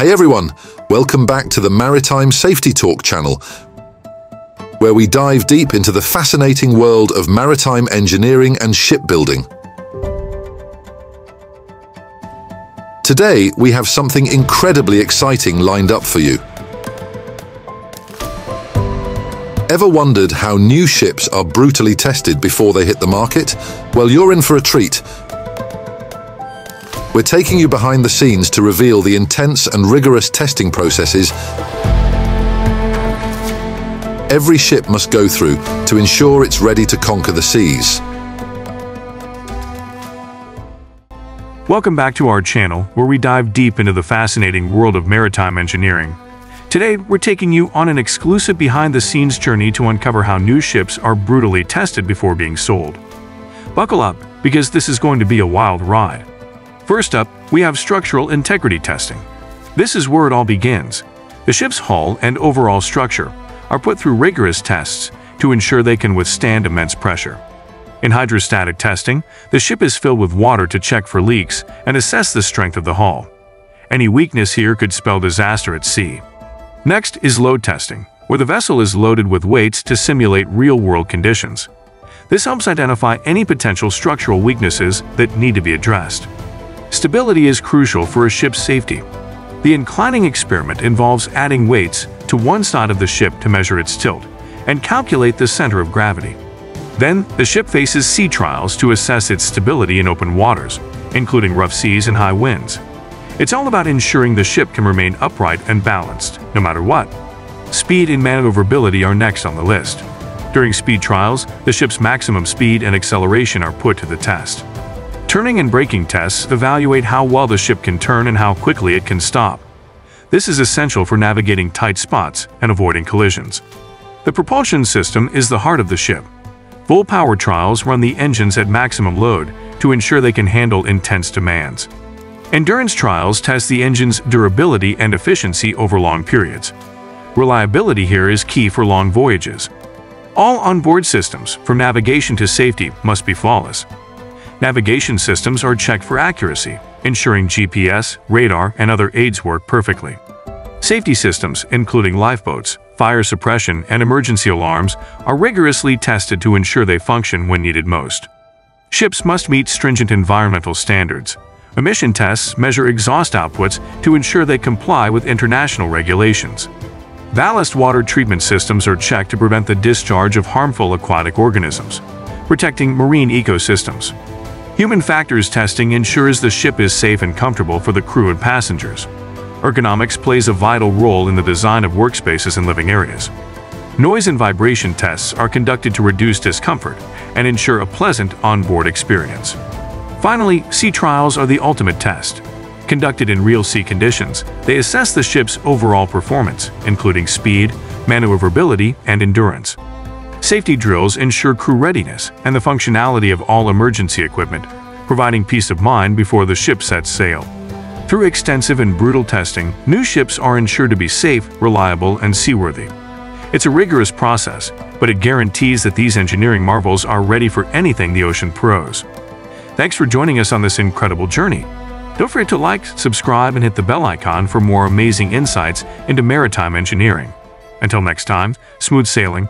Hey everyone, welcome back to the Maritime Safety Talk channel, where we dive deep into the fascinating world of maritime engineering and shipbuilding. Today, we have something incredibly exciting lined up for you. Ever wondered how new ships are brutally tested before they hit the market? Well, you're in for a treat. We're taking you behind the scenes to reveal the intense and rigorous testing processes every ship must go through to ensure it's ready to conquer the seas. Welcome back to our channel, where we dive deep into the fascinating world of maritime engineering. Today, we're taking you on an exclusive behind-the-scenes journey to uncover how new ships are brutally tested before being sold. Buckle up, because this is going to be a wild ride. First up, we have structural integrity testing. This is where it all begins. The ship's hull and overall structure are put through rigorous tests to ensure they can withstand immense pressure. In hydrostatic testing, the ship is filled with water to check for leaks and assess the strength of the hull. Any weakness here could spell disaster at sea. Next is load testing, where the vessel is loaded with weights to simulate real-world conditions. This helps identify any potential structural weaknesses that need to be addressed. Stability is crucial for a ship's safety. The inclining experiment involves adding weights to one side of the ship to measure its tilt and calculate the center of gravity. Then, the ship faces sea trials to assess its stability in open waters, including rough seas and high winds. It's all about ensuring the ship can remain upright and balanced, no matter what. Speed and maneuverability are next on the list. During speed trials, the ship's maximum speed and acceleration are put to the test. Turning and braking tests evaluate how well the ship can turn and how quickly it can stop. This is essential for navigating tight spots and avoiding collisions. The propulsion system is the heart of the ship. Full power trials run the engines at maximum load to ensure they can handle intense demands. Endurance trials test the engine's durability and efficiency over long periods. Reliability here is key for long voyages. All onboard systems, from navigation to safety, must be flawless. Navigation systems are checked for accuracy, ensuring GPS, radar, and other aids work perfectly. Safety systems, including lifeboats, fire suppression, and emergency alarms, are rigorously tested to ensure they function when needed most. Ships must meet stringent environmental standards, Emission tests measure exhaust outputs to ensure they comply with international regulations. Ballast water treatment systems are checked to prevent the discharge of harmful aquatic organisms, protecting marine ecosystems. Human factors testing ensures the ship is safe and comfortable for the crew and passengers. Ergonomics plays a vital role in the design of workspaces and living areas. Noise and vibration tests are conducted to reduce discomfort and ensure a pleasant onboard experience. Finally, sea trials are the ultimate test. Conducted in real sea conditions, they assess the ship's overall performance, including speed, maneuverability, and endurance. Safety drills ensure crew readiness and the functionality of all emergency equipment, providing peace of mind before the ship sets sail. Through extensive and brutal testing, new ships are ensured to be safe, reliable, and seaworthy. It's a rigorous process, but it guarantees that these engineering marvels are ready for anything the ocean throws. Thanks for joining us on this incredible journey. Don't forget to like, subscribe, and hit the bell icon for more amazing insights into maritime engineering. Until next time, smooth sailing